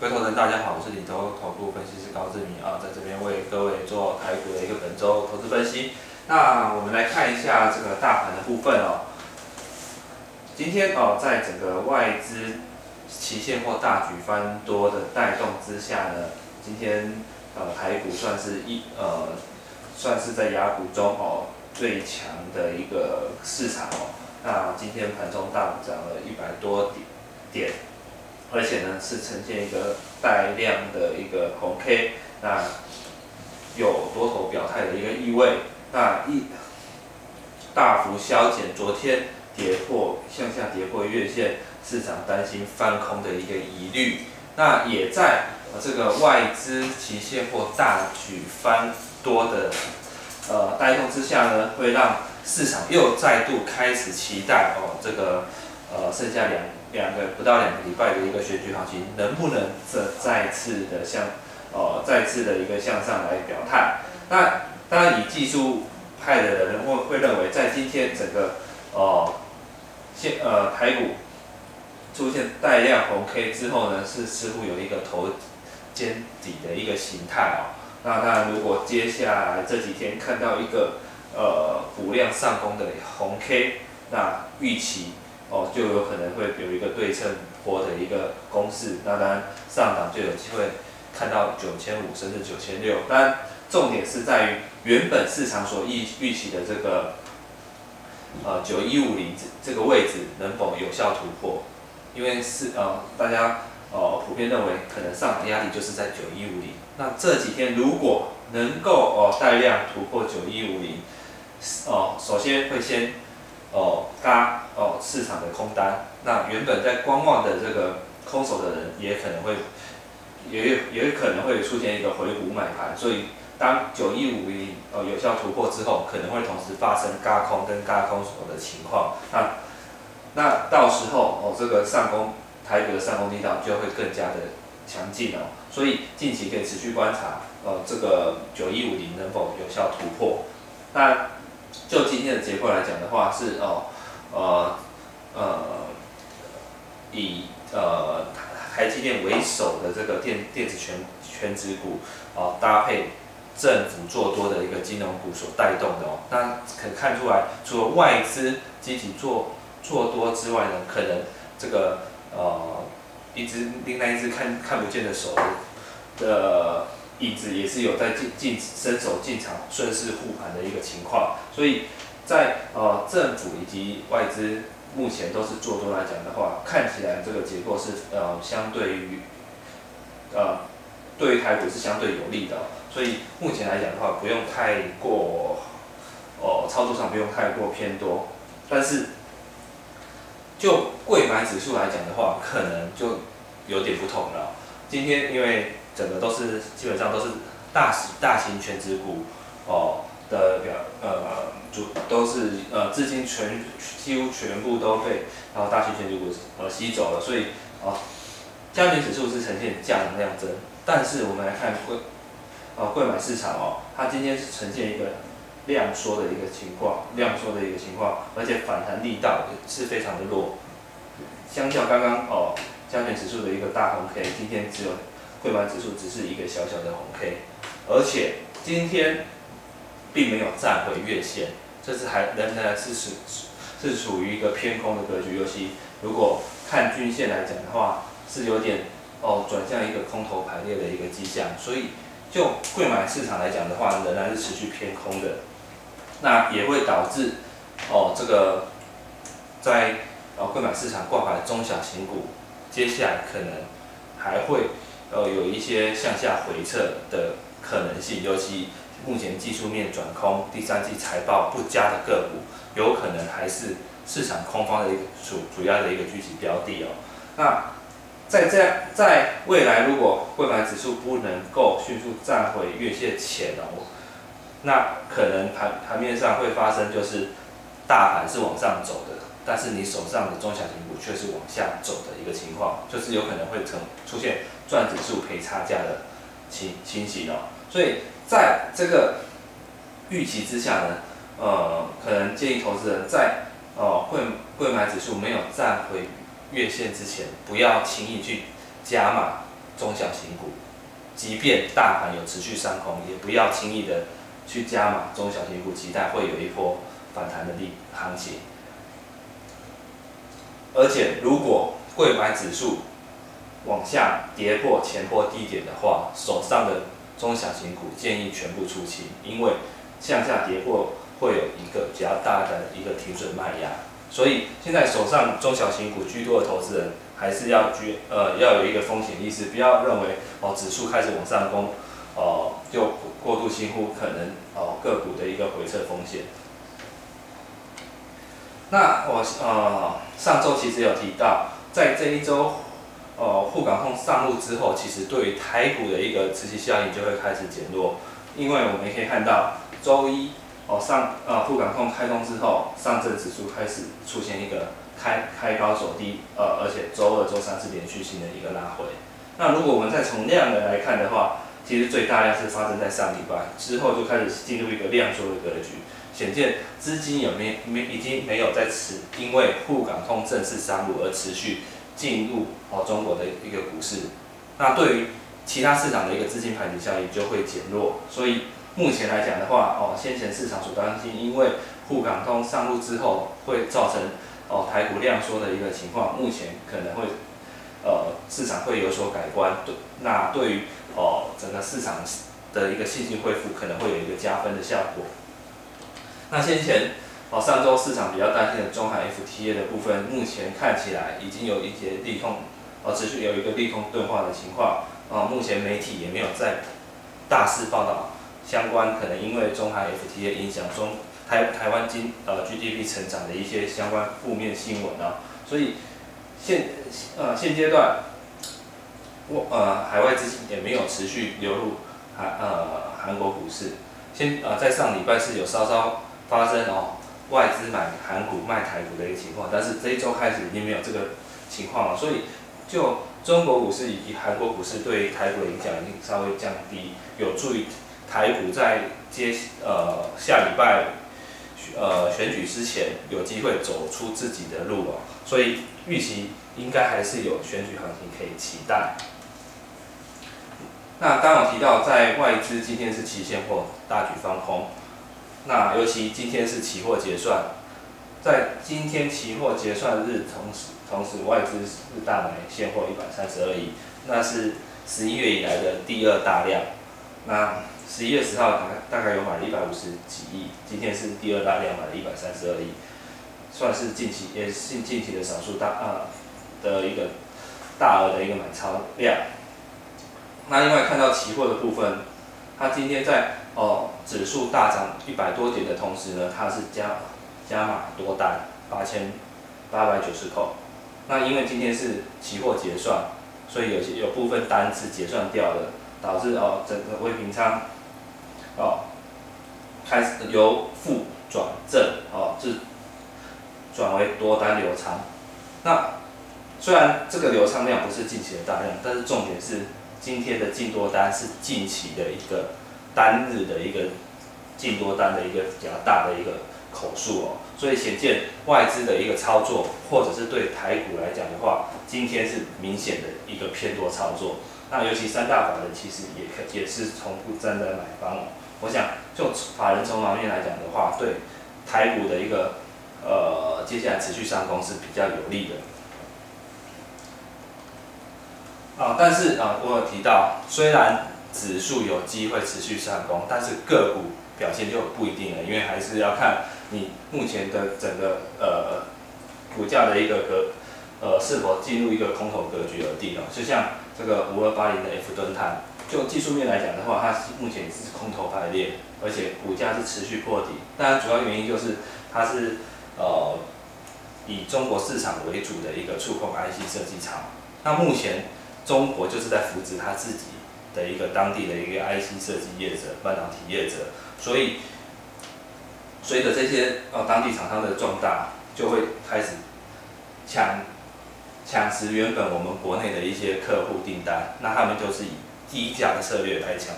各位投资人，大家好，我是领头投顾分析师高志明啊，在这边为各位做台股的一个本周投资分析。那我们来看一下这个大盘的部分哦。今天哦，在整个外资期现货大举翻多的带动之下呢，今天呃台股算是一呃算是在雅股中哦最强的一个市场哦。那今天盘中大涨了一百多点点。而且呢，是呈现一个带量的一个红 K，那有多头表态的一个意味，那一大幅消减昨天跌破向下跌破月线，市场担心翻空的一个疑虑，那也在这个外资期现货大举翻多的呃带动之下呢，会让市场又再度开始期待哦这个呃剩下两。两个不到两个礼拜的一个选举行情，能不能再再次的向，呃，再次的一个向上来表态？那当然，以技术派的人会会认为，在今天整个，哦，现呃台股出现带量红 K 之后呢，是似乎有一个头肩底的一个形态哦。那当然，如果接下来这几天看到一个呃补量上攻的红 K，那预期。哦，就有可能会有一个对称波的一个公式，那当然上档就有机会看到九千五甚至九千六。当然，重点是在于原本市场所预预期的这个呃九一五零这个位置能否有效突破？因为是呃大家呃普遍认为可能上档压力就是在九一五零。那这几天如果能够哦带量突破九一五零，哦首先会先。哦，嘎哦，市场的空单，那原本在观望的这个空手的人，也可能会，也也可能会出现一个回补买盘，所以当九一五零哦有效突破之后，可能会同时发生嘎空跟嘎空手的情况，那那到时候哦这个上攻台股的上攻力道就会更加的强劲哦，所以近期可以持续观察，哦这个九一五零能否有效突破，那。就今天的结构来讲的话，是哦，呃，呃，以呃台积电为首的这个电电子全全指股哦，搭配政府做多的一个金融股所带动的哦，那可看出来，除了外资积极做做多之外呢，可能这个呃一只另外一只看看不见的手的。一直也是有在进进伸手进场顺势护盘的一个情况，所以在呃政府以及外资目前都是做多来讲的话，看起来这个结构是呃相对于呃对于台股是相对有利的，所以目前来讲的话，不用太过哦操作上不用太过偏多，但是就贵买指数来讲的话，可能就有点不同了。今天因为整个都是基本上都是大大型全职股哦的表呃主都是呃资金全几乎全部都被然后大型全职股呃吸走了，所以哦加权指数是呈现价能量增，但是我们来看贵呃贵买市场哦，它今天是呈现一个量缩的一个情况，量缩的一个情况，而且反弹力道是非常的弱，相较刚刚哦加权指数的一个大红 K，今天只有。汇买指数只是一个小小的红 K，而且今天并没有站回月线，这是还仍然是是是处于一个偏空的格局。尤其如果看均线来讲的话，是有点哦转向一个空头排列的一个迹象。所以就汇买市场来讲的话，仍然是持续偏空的。那也会导致哦这个在哦汇买市场挂牌的中小型股，接下来可能还会。呃，有一些向下回撤的可能性，尤其目前技术面转空，第三季财报不佳的个股，有可能还是市场空方的一个主主要的一个聚集标的哦。那在这样，在未来如果汇买指数不能够迅速站回月线前哦，那可能盘盘面上会发生就是大盘是往上走的。但是你手上的中小型股却是往下走的一个情况，就是有可能会成出现赚指数赔差价的情情形哦。所以在这个预期之下呢，呃，可能建议投资人在哦会会买指数没有站回月线之前，不要轻易去加码中小型股，即便大盘有持续上空，也不要轻易的去加码中小型股，期待会有一波反弹的力行情。而且如果贵买指数往下跌破前波低点的话，手上的中小型股建议全部出清，因为向下跌破会有一个比较大的一个停损卖压。所以现在手上中小型股居多的投资人，还是要居呃要有一个风险意识，不要认为哦指数开始往上攻，哦就过度轻忽可能哦个股的一个回撤风险。那我呃上周其实有提到，在这一周呃沪港通上路之后，其实对于台股的一个持续效应就会开始减弱，因为我们可以看到周一哦上呃沪港通开通之后，上证指数开始出现一个开开高走低，呃而且周二、周三是连续性的一个拉回。那如果我们再从量的来看的话，其实最大量是发生在上礼拜之后，就开始进入一个量缩的格局。显见资金有没没已经没有在此，因为沪港通正式上路而持续进入哦中国的一个股市，那对于其他市场的一个资金排挤效应就会减弱。所以目前来讲的话，哦先前市场所担心，因为沪港通上路之后会造成哦台股量缩的一个情况，目前可能会呃市场会有所改观。对，那对于哦整个市场的一个信心恢复，可能会有一个加分的效果。那先前哦，上周市场比较担心的中海 FTA 的部分，目前看起来已经有一些利空，哦，持续有一个利空钝化的情况。哦，目前媒体也没有在大肆报道相关可能因为中海 FTA 影响中台台湾经呃 GDP 成长的一些相关负面新闻啊。所以现呃现阶段，我呃海外资金也没有持续流入韩呃韩国股市。先呃在上礼拜是有稍稍。发生哦，外资买韩股卖台股的一个情况，但是这一周开始已经没有这个情况了，所以就中国股市以及韩国股市对台股的影响已经稍微降低，有助于台股在接呃下礼拜呃选举之前有机会走出自己的路哦，所以预期应该还是有选举行情可以期待。那刚有提到在外资今天是期现货大举放空。那尤其今天是期货结算，在今天期货结算日，同时同时外资是大买现货一百三十二亿，那是十一月以来的第二大量。那十一月十号大大概有买了一百五十几亿，今天是第二大量买了一百三十二亿，算是近期也是近期的少数大啊的一个大额的一个买超量。那另外看到期货的部分，它今天在哦，指数大涨一百多点的同时呢，它是加加码多单八千八百九十口。那因为今天是期货结算，所以有些有部分单是结算掉了，导致哦整个未平仓哦开始由负转正哦，是转为多单流仓。那虽然这个流仓量不是近期的大量，但是重点是今天的进多单是近期的一个。单日的一个进多单的一个比较大的一个口数哦，所以显见外资的一个操作，或者是对台股来讲的话，今天是明显的一个偏多操作。那尤其三大法人其实也可也是从不站在买方哦。我想就法人从方面来讲的话，对台股的一个呃接下来持续上攻是比较有利的。啊，但是啊，我有提到虽然。指数有机会持续上攻，但是个股表现就不一定了，因为还是要看你目前的整个呃股价的一个格呃是否进入一个空头格局而定哦。就像这个五二八零的 F 吨碳，就技术面来讲的话，它目前是空头排列，而且股价是持续破底。当然，主要原因就是它是呃以中国市场为主的一个触控 IC 设计厂。那目前中国就是在扶持它自己。的一个当地的一个 IC 设计业者、半导体业者，所以随着这些哦当地厂商的壮大，就会开始抢抢食原本我们国内的一些客户订单，那他们就是以低价的策略来抢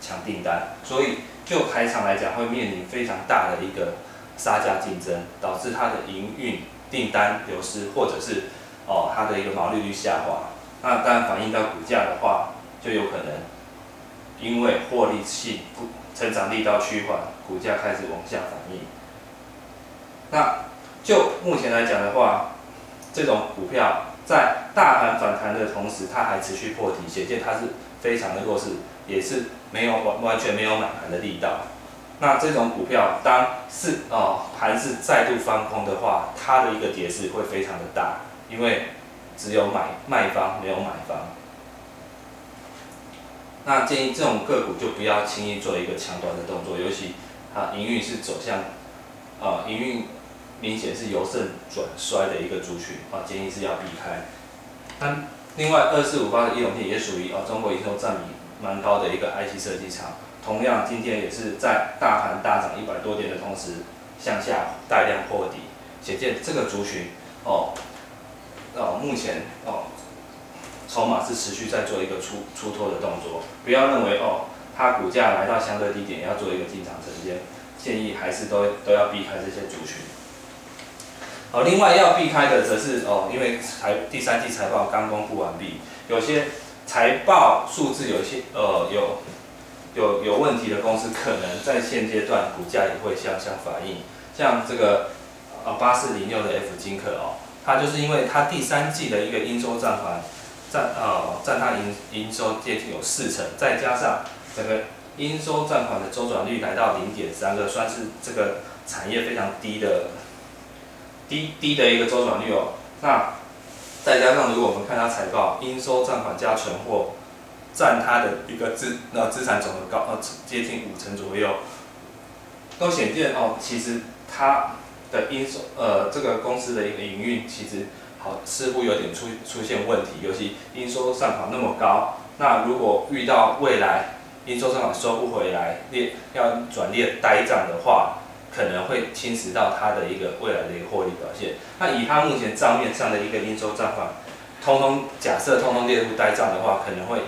抢订单，所以就台厂来讲，会面临非常大的一个杀价竞争，导致它的营运订单流失，或者是哦它的一个毛利率下滑。那当然反映到股价的话，就有可能因为获利性不成长力道趋缓，股价开始往下反应。那就目前来讲的话，这种股票在大盘反弹的同时，它还持续破底，显见它是非常的弱势，也是没有完完全没有买盘的力道。那这种股票当是哦盘是再度翻空的话，它的一个跌势会非常的大，因为只有买卖方没有买方。那建议这种个股就不要轻易做一个抢短的动作，尤其它营运是走向呃营运明显是由盛转衰的一个族群啊，建议是要避开。那另外二四五八的易龙电也属于啊中国营收占比蛮高的一个 IC 设计厂，同样今天也是在大盘大涨一百多点的同时向下带量破底，显见这个族群哦哦目前哦。筹码是持续在做一个出出脱的动作，不要认为哦，它股价来到相对低点要做一个进场承接，建议还是都都要避开这些族群。好，另外要避开的则是哦，因为财第三季财报刚公布完毕，有些财报数字有些呃有有有问题的公司，可能在现阶段股价也会向下反应。像这个呃八四零六的 F 金克哦，它就是因为它第三季的一个应收账款。占呃占它营营收接近有四成，再加上整个应收账款的周转率来到零点三个，算是这个产业非常低的低低的一个周转率哦。那再加上如果我们看它财报，应收账款加存货占它的一个资那资产总额高呃接近五成左右，都显见哦，其实它的应收呃这个公司的一个营运其实。好，似乎有点出出现问题，尤其应收账款那么高，那如果遇到未来应收账款收不回来，列要转列呆账的话，可能会侵蚀到它的一个未来的一个获利表现。那以它目前账面上的一个应收账款，通通假设通通列入呆账的话，可能会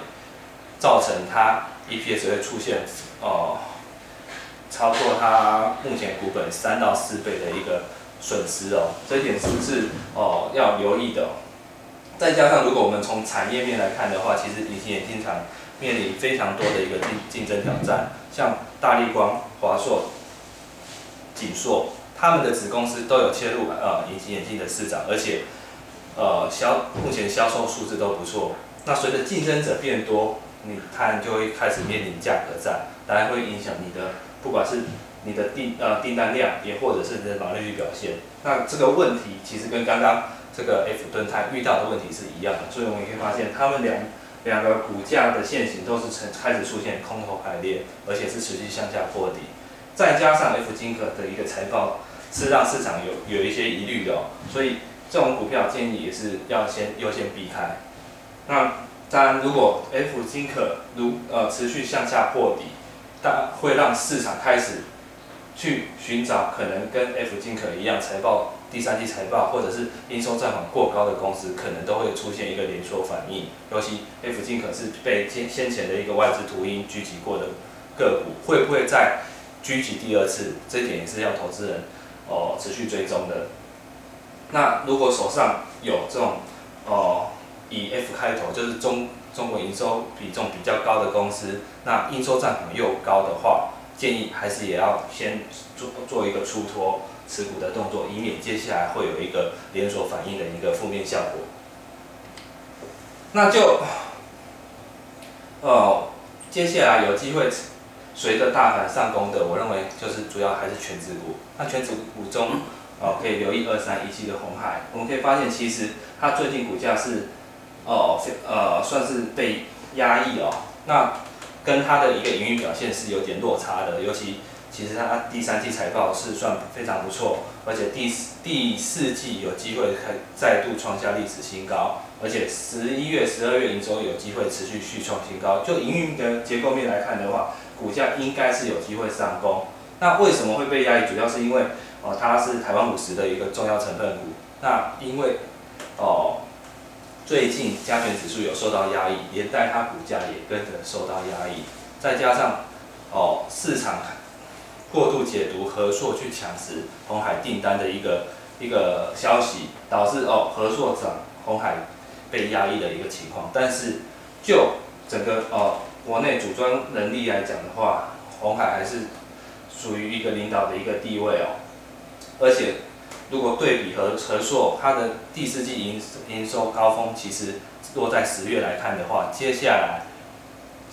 造成它 EPS 会出现哦超过它目前股本三到四倍的一个。损失哦，这一点是不是哦要留意的？再加上如果我们从产业面来看的话，其实隐形眼镜厂面临非常多的一个竞竞争挑战，像大力光、华硕、景硕，他们的子公司都有切入呃隐形眼镜的市场，而且呃销目前销售数字都不错。那随着竞争者变多，你看就会开始面临价格战，当然会影响你的不管是。你的订呃订单量，也或者是你的毛利率表现，那这个问题其实跟刚刚这个 F 盾泰遇到的问题是一样的，所以我们可以发现，他们两两个股价的线型都是呈开始出现空头排列，而且是持续向下破底，再加上 F 金可的一个财报是让市场有有一些疑虑的，所以这种股票建议也是要先优先避开。那当然，如果 F 金可如呃持续向下破底，但会让市场开始。去寻找可能跟 F 金可一样财报第三季财报或者是应收账款过高的公司，可能都会出现一个连锁反应。尤其 F 金可是被先先前的一个外资图音狙击过的个股，会不会再狙击第二次？这点也是要投资人哦持续追踪的。那如果手上有这种哦以 F 开头，就是中中国营收比重比较高的公司，那应收账款又高的话。建议还是也要先做做一个出脱持股的动作，以免接下来会有一个连锁反应的一个负面效果。那就，呃，接下来有机会随着大盘上攻的，我认为就是主要还是全指股。那全指股中，哦，可以留意二三一七的红海。我们可以发现，其实它最近股价是，哦，呃，算是被压抑哦。那跟它的一个营运表现是有点落差的，尤其其实它第三季财报是算非常不错，而且第第四季有机会开再度创下历史新高，而且十一月、十二月营收有机会持续续创新高。就营运的结构面来看的话，股价应该是有机会上攻。那为什么会被压抑？主要是因为哦，它是台湾五十的一个重要成分股。那因为哦。最近加权指数有受到压抑，连带它股价也跟着受到压抑，再加上哦市场过度解读合硕去抢食红海订单的一个一个消息，导致哦合硕涨，红海被压抑的一个情况。但是就整个哦国内组装能力来讲的话，红海还是属于一个领导的一个地位哦。而且如果对比和和硕，它的第四季营营收高峰其实落在十月来看的话，接下来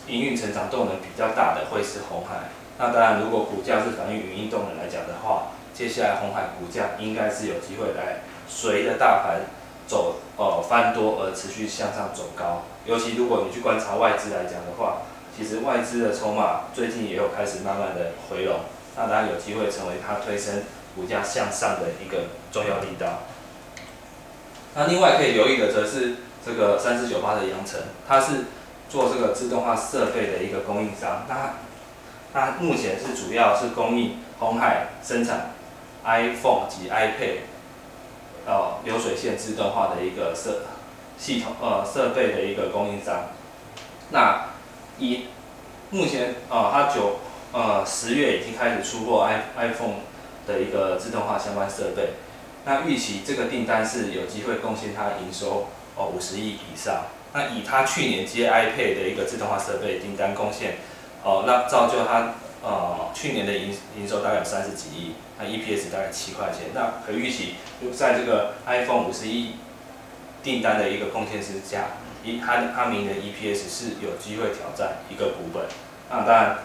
营运成长动能比较大的会是红海。那当然，如果股价是反映营运动能来讲的话，接下来红海股价应该是有机会来随着大盘走呃翻多而持续向上走高。尤其如果你去观察外资来讲的话，其实外资的筹码最近也有开始慢慢的回笼，那当然有机会成为它推升股价向上的一个重要力道。那另外可以留意的则是这个三四九八的阳城，它是做这个自动化设备的一个供应商，那它目前是主要是供应红海生产 iPhone 及 iPad，呃流水线自动化的一个设系统呃设备的一个供应商。那以目前呃它九呃十月已经开始出货 i iPhone 的一个自动化相关设备，那预期这个订单是有机会贡献它营收哦五十亿以上。那以它去年接 iPad 的一个自动化设备订单贡献。哦，那造就它呃去年的营营收大概有三十几亿，那 EPS 大概七块钱。那可预期就在这个 iPhone 五十一订单的一个贡献之下，一它它明年 EPS 是有机会挑战一个股本。那当然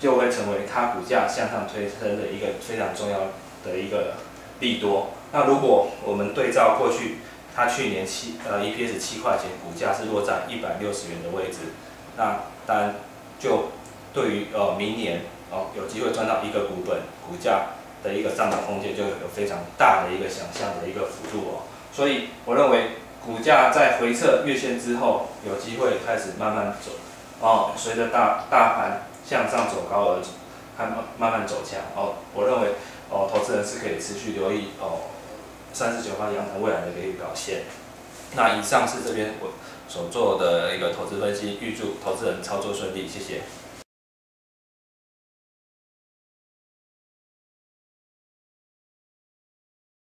就会成为它股价向上推升的一个非常重要的一个利多。那如果我们对照过去，它去年七呃 EPS 七块钱，股价是落在一百六十元的位置。那当然就对于呃明年哦有机会赚到一个股本，股价的一个上涨空间就有非常大的一个想象的一个幅度哦，所以我认为股价在回撤月线之后，有机会开始慢慢走哦，随着大大盘向上走高而看慢慢走强哦，我认为哦投资人是可以持续留意哦三十九号阳台未来的一个表现。那以上是这边我所做的一个投资分析，预祝投资人操作顺利，谢谢。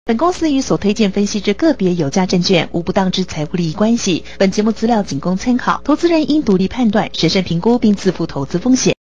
本公司与所推荐分析之个别有价证券无不当之财务利益关系。本节目资料仅供参考，投资人应独立判断、审慎评估并自负投资风险。